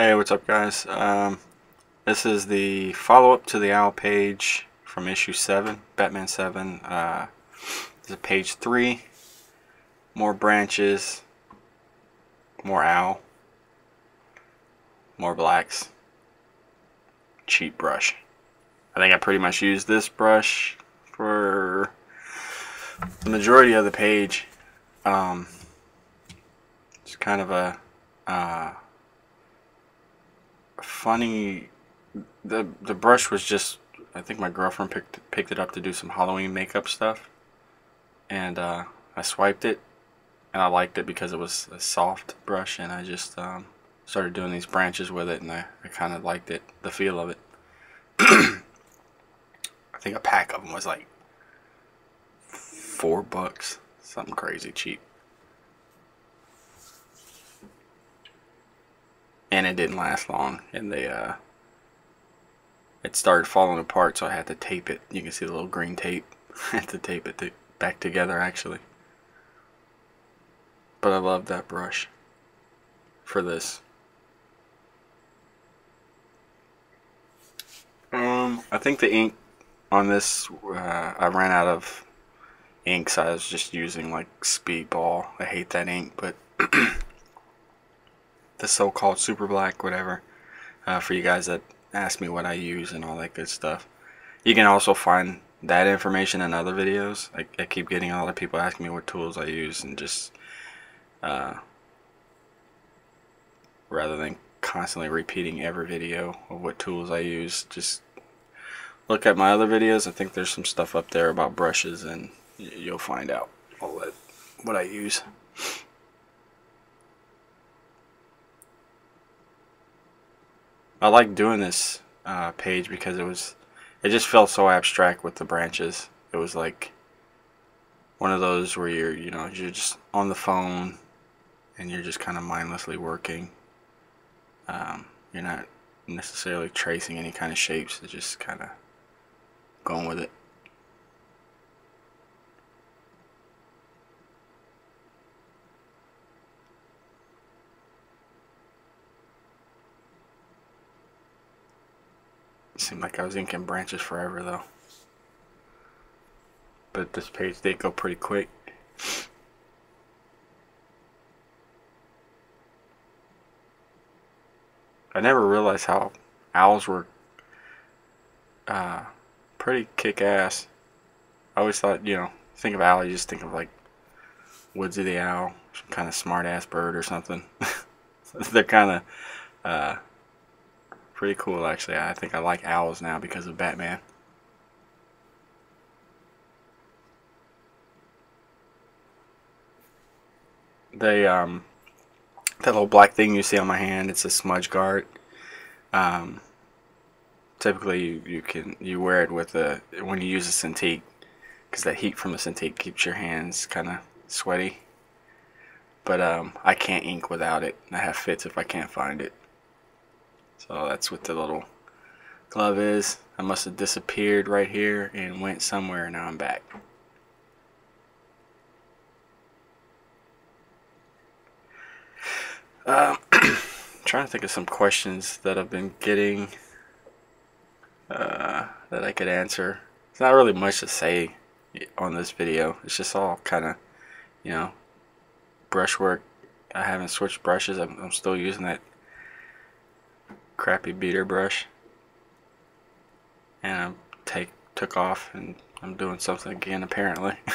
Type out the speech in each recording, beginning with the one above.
Hey, what's up guys? Um, this is the follow-up to the OWL page from issue 7, Batman 7. Uh, this is page 3. More branches. More OWL. More blacks. Cheap brush. I think I pretty much used this brush for the majority of the page. Um, it's kind of a... Uh, funny the the brush was just I think my girlfriend picked picked it up to do some Halloween makeup stuff. And uh, I swiped it and I liked it because it was a soft brush and I just um, started doing these branches with it and I, I kind of liked it the feel of it. I think a pack of them was like four bucks something crazy cheap and it didn't last long and they uh it started falling apart so I had to tape it. You can see the little green tape. I had to tape it to, back together actually. But I love that brush for this. Um I think the ink on this uh, I ran out of inks I was just using like speedball. I hate that ink but the so-called super black whatever uh, for you guys that ask me what I use and all that good stuff. You can also find that information in other videos. I, I keep getting a lot of people asking me what tools I use and just uh, rather than constantly repeating every video of what tools I use just look at my other videos. I think there's some stuff up there about brushes and you'll find out all that what I use I like doing this uh, page because it was it just felt so abstract with the branches. It was like one of those where you're you know you're just on the phone and you're just kind of mindlessly working. Um, you're not necessarily tracing any kind of shapes it's just kind of going with it seemed like I was inking branches forever though. But this page did go pretty quick. I never realized how owls were uh, pretty kick-ass. I always thought, you know, think of owl, you just think of like Woodsy the Owl, some kind of smart-ass bird or something. They're kind of uh, pretty cool actually. I think I like owls now because of Batman. They um that little black thing you see on my hand, it's a smudge guard. Um, typically you, you can you wear it with a when you use a Cintiq because that heat from the Cintiq keeps your hands kind of sweaty. But um, I can't ink without it. And I have fits if I can't find it. So that's what the little glove is. I must have disappeared right here and went somewhere and now I'm back. Uh, trying to think of some questions that I've been getting uh, that I could answer. It's not really much to say on this video. It's just all kind of, you know, brushwork. I haven't switched brushes. I'm, I'm still using that crappy beater brush. And I take took off and I'm doing something again apparently.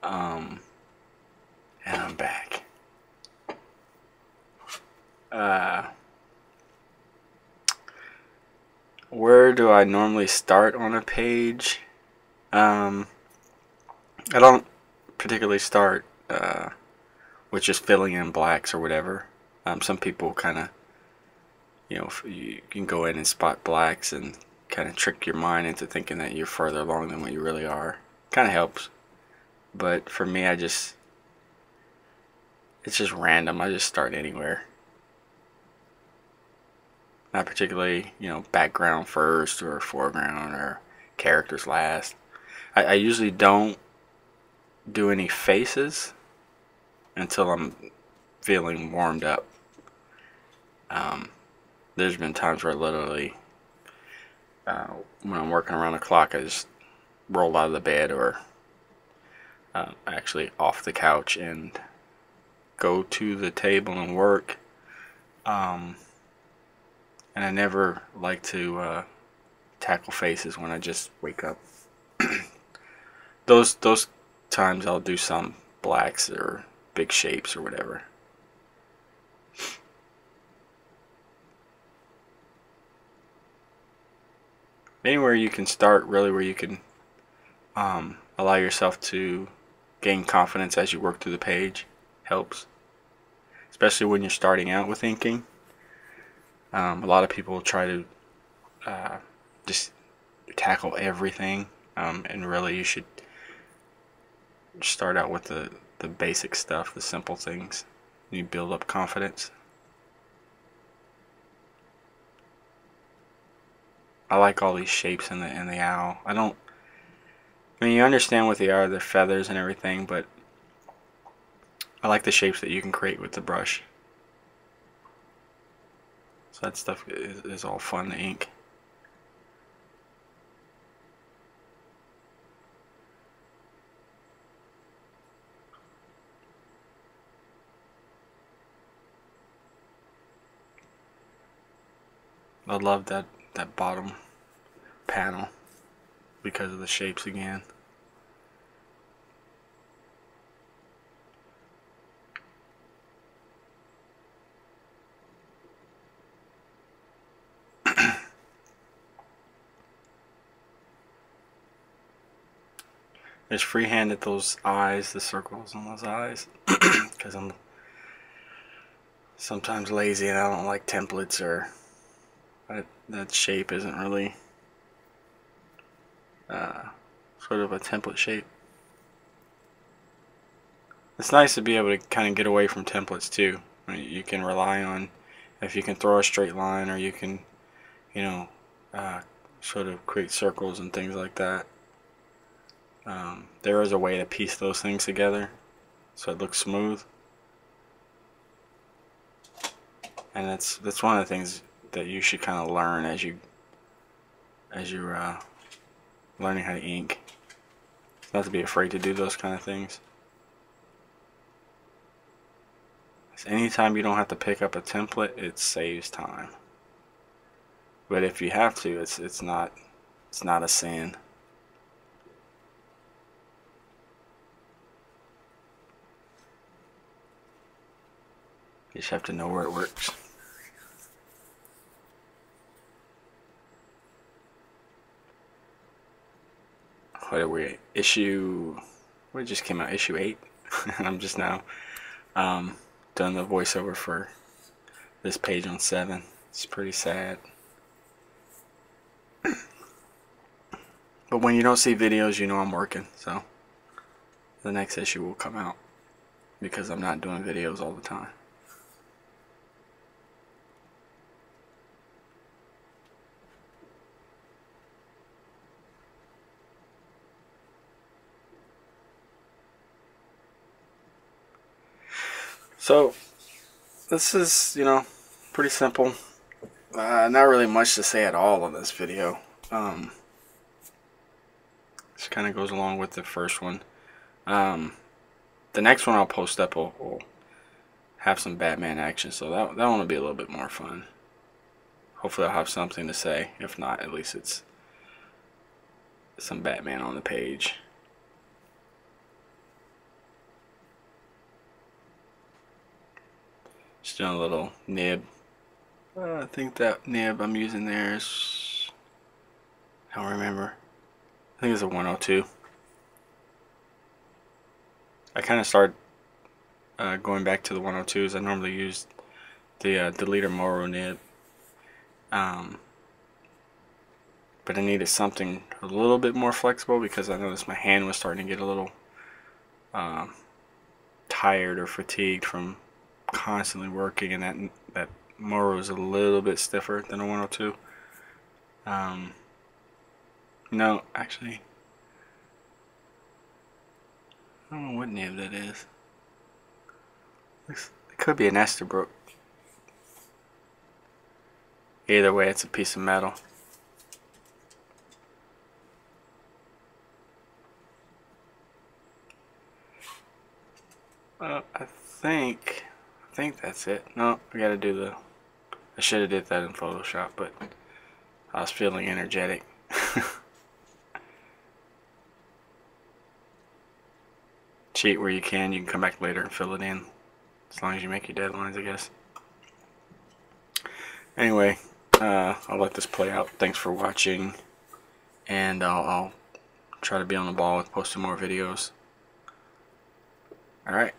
Um and I'm back. Uh where do I normally start on a page? Um I don't particularly start uh, with just filling in blacks or whatever. Um, some people kind of you know, you can go in and spot blacks and kind of trick your mind into thinking that you're further along than what you really are. Kind of helps. But for me, I just, it's just random. I just start anywhere. Not particularly, you know, background first or foreground or characters last. I, I usually don't do any faces until I'm feeling warmed up Um, there's been times where I literally, uh, when I'm working around the clock, I just roll out of the bed or uh, actually off the couch and go to the table and work. Um, and I never like to uh, tackle faces when I just wake up. those those times I'll do some blacks or big shapes or whatever. Anywhere you can start, really, where you can um, allow yourself to gain confidence as you work through the page helps, especially when you're starting out with inking. Um, a lot of people try to uh, just tackle everything, um, and really you should start out with the, the basic stuff, the simple things. You build up confidence. I like all these shapes in the in the owl. I don't. I mean, you understand what they are, the feathers and everything, but I like the shapes that you can create with the brush. So that stuff is, is all fun to ink. I love that, that bottom panel because of the shapes again. just freehanded those eyes, the circles on those eyes, because I'm sometimes lazy and I don't like templates or that, that shape isn't really uh, sort of a template shape. It's nice to be able to kind of get away from templates too. You can rely on if you can throw a straight line or you can, you know, uh, sort of create circles and things like that. Um, there is a way to piece those things together so it looks smooth. And that's that's one of the things that you should kind of learn as you as you're uh, learning how to ink. Not to be afraid to do those kind of things. anytime you don't have to pick up a template, it saves time. But if you have to, it's it's not it's not a sin. You just have to know where it works. What are we issue. What just came out? Issue 8 I'm just now um, done the voiceover for this page on 7 it's pretty sad. But when you don't see videos you know I'm working so the next issue will come out because I'm not doing videos all the time So, this is, you know, pretty simple. Uh, not really much to say at all on this video. Um, this kind of goes along with the first one. Um, the next one I'll post up will, will have some Batman action, so that, that one will be a little bit more fun. Hopefully I'll have something to say. If not, at least it's some Batman on the page. Just doing a little nib. Uh, I think that nib I'm using there is, I don't remember. I think it's a 102. I kind of started uh, going back to the 102s. I normally use the uh, Deleter Maru nib. Um, but I needed something a little bit more flexible because I noticed my hand was starting to get a little um, tired or fatigued from constantly working and that that Maru is a little bit stiffer than a 102 um, no actually I don't know what nib that is. It could be an Esterbrook Either way, it's a piece of metal. Uh, I think, think that's it. No, I gotta do the, I should have did that in Photoshop, but I was feeling energetic. Cheat where you can, you can come back later and fill it in. As long as you make your deadlines, I guess. Anyway, uh, I'll let this play out. Thanks for watching. And I'll, I'll try to be on the ball with posting more videos. Alright.